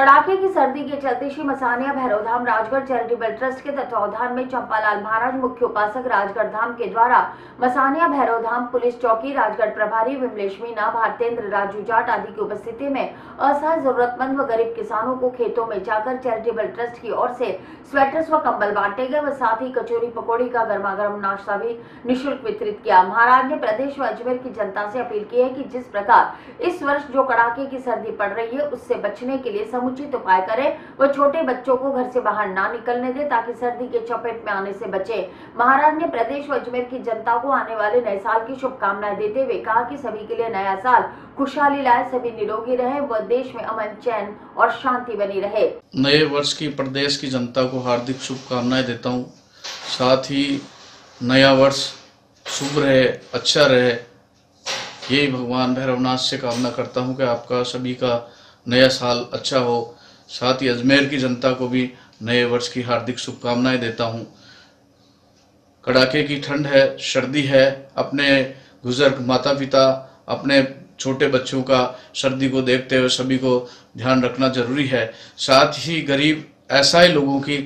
कड़ाके की सर्दी के चलते श्री मसानिया भैरवधाम राजगढ़ चैरिटेबल ट्रस्ट के तत्वावधान में चंपालाल महाराज मुख्य उपासक राजगढ़ धाम के द्वारा मसानिया भैरवधाम पुलिस चौकी, राजगढ़ प्रभारी विमलेश मीना भारतेंद्र राजू जाट आदि की उपस्थिति में असहाय जरूरतमंद व गरीब किसानों को खेतों में जाकर चैरिटेबल ट्रस्ट की ओर से स्वेटर्स व कम्बल बांटे गए व साथ ही कचोरी पकौड़ी का गर्मा गर्म नाश्ता भी निःशुल्क वितरित किया। महाराज ने प्रदेश व अजमेर की जनता से अपील की है की जिस प्रकार इस वर्ष जो कड़ाके की सर्दी पड़ रही है, उससे बचने के लिए समुचित उपाय करें? व छोटे बच्चों को घर से बाहर ना निकलने दे ताकि सर्दी के चपेट में आने से बचे। महाराज ने प्रदेश व अजमेर की जनता को आने वाले नए साल की शुभकामनाएँ देते हुए कहा कि सभी के लिए नया साल खुशहाली लाए, सभी निरोगी रहे व देश में अमन, चैन और शांति बनी रहे। नए वर्ष की प्रदेश की जनता को हार्दिक शुभकामनाएँ देता हूँ। साथ ही नया वर्ष शुभ रहे अच्छा रहे, यही भगवान भैरवनाथ से कामना करता हूँ कि आपका सभी का नया साल अच्छा हो। साथ ही अजमेर की जनता को भी नए वर्ष की हार्दिक शुभकामनाएँ देता हूँ। कड़ाके की ठंड है, सर्दी है, अपने बुज़ुर्ग माता पिता अपने छोटे बच्चों का सर्दी को देखते हुए सभी को ध्यान रखना ज़रूरी है। साथ ही गरीब, ऐसा ही लोगों की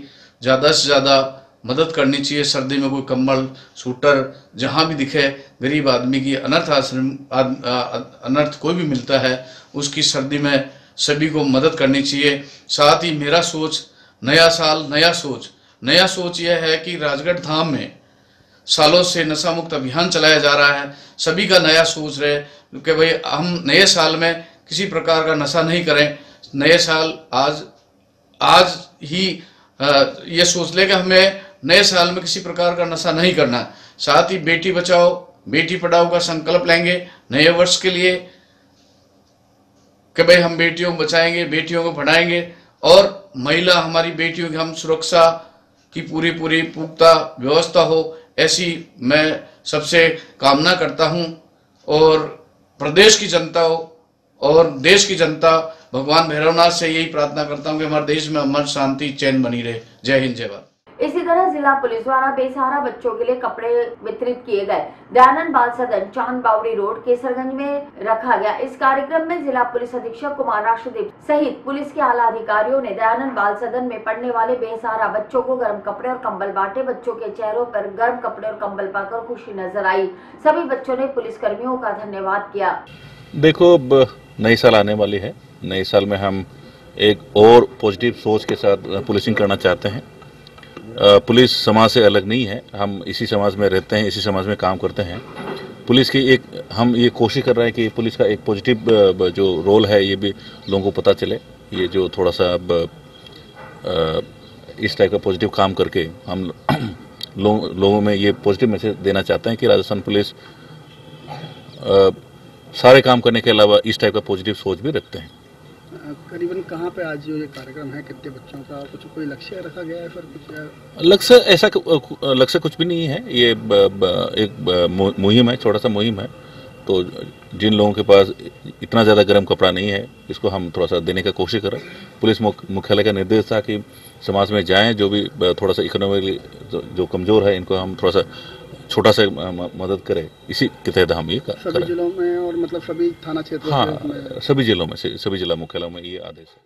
ज़्यादा से ज़्यादा मदद करनी चाहिए। सर्दी में कोई कम्बल, सूटर जहाँ भी दिखे, गरीब आदमी की अनर्थ आश्रम अनर्थ कोई भी मिलता है, उसकी सर्दी में सभी को मदद करनी चाहिए। साथ ही मेरा सोच, नया साल, नया सोच। नया सोच यह है कि राजगढ़ धाम में सालों से नशा मुक्त अभियान चलाया जा रहा है। सभी का नया सोच रहे कि भाई, हम नए साल में किसी प्रकार का नशा नहीं करें। नए साल आज आज ही ये सोच ले कि हमें नए साल में किसी प्रकार का नशा नहीं करना। साथ ही बेटी बचाओ, बेटी पढ़ाओ का संकल्प लेंगे नए वर्ष के लिए। कि भाई हम बेटियों को बचाएँगे, बेटियों को पढ़ाएँगे और महिला हमारी बेटियों की हम सुरक्षा की पूरी पूरी पुख्ता व्यवस्था हो, ऐसी मैं सबसे कामना करता हूँ। और प्रदेश की जनता हो और देश की जनता, भगवान भैरवनाथ से यही प्रार्थना करता हूँ कि हमारे देश में अमर शांति, चैन बनी रहे। जय हिंद, जय भारत। इसी तरह जिला पुलिस द्वारा बेसहारा बच्चों के लिए कपड़े वितरित किए गए। दयानंद बाल सदन, चाँद बावड़ी रोड, केसरगंज में रखा गया। इस कार्यक्रम में जिला पुलिस अधीक्षक कुमार राष्ट्रदीप सहित पुलिस के आला अधिकारियों ने दयानंद बाल सदन में पढ़ने वाले बेसहारा बच्चों को गर्म कपड़े और कंबल बांटे। बच्चों के चेहरों पर गर्म कपड़े और कम्बल पाकर खुशी नज़र आई। सभी बच्चों ने पुलिस कर्मियों का धन्यवाद किया। देखो नई साल आने वाली है। नए साल में हम एक और पॉजिटिव सोच के साथ पुलिसिंग करना चाहते हैं। पुलिस समाज से अलग नहीं है। हम इसी समाज में रहते हैं इसी समाज में काम करते हैं। पुलिस की एक हम ये कोशिश कर रहे हैं कि पुलिस का एक पॉजिटिव जो रोल है ये भी लोगों को पता चले। ये जो थोड़ा सा अब इस टाइप का पॉजिटिव काम करके हम लो, लोगों में ये पॉजिटिव मैसेज देना चाहते हैं कि राजस्थान पुलिस सारे काम करने के अलावा इस टाइप का पॉजिटिव सोच भी रखते हैं। करीबन कहाँ पे आज ये कार्यक्रम है? कितने बच्चों का कुछ कोई लक्ष्य रखा गया है फिर कुछ लक्ष्य ऐसा लक्ष्य कुछ भी नहीं है। ये ब, ब, एक मुहिम है छोटा सा मुहिम है। तो जिन लोगों के पास इतना ज़्यादा गर्म कपड़ा नहीं है इसको हम थोड़ा सा देने का कोशिश करें। पुलिस मुख्यालय का निर्देश था कि समाज में जाएँ जो भी थोड़ा सा इकोनॉमिकली जो कमज़ोर है इनको हम थोड़ा सा छोटा सा मदद करे इसी के तहत हम ये कर सभी जिलों में और मतलब सभी थाना क्षेत्र हाँ सभी जिलों में से सभी जिला मुख्यालयों में ये आदेश है।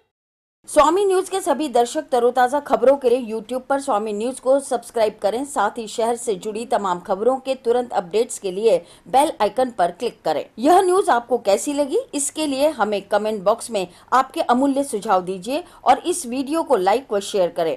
स्वामी न्यूज़ के सभी दर्शक तरोताजा खबरों के लिए यूट्यूब पर स्वामी न्यूज़ को सब्सक्राइब करें साथ ही शहर से जुड़ी तमाम खबरों के तुरंत अपडेट्स के लिए बेल आइकन पर क्लिक करें। यह न्यूज़ आपको कैसी लगी इसके लिए हमें कमेंट बॉक्स में आपके अमूल्य सुझाव दीजिए और इस वीडियो को लाइक व शेयर करें।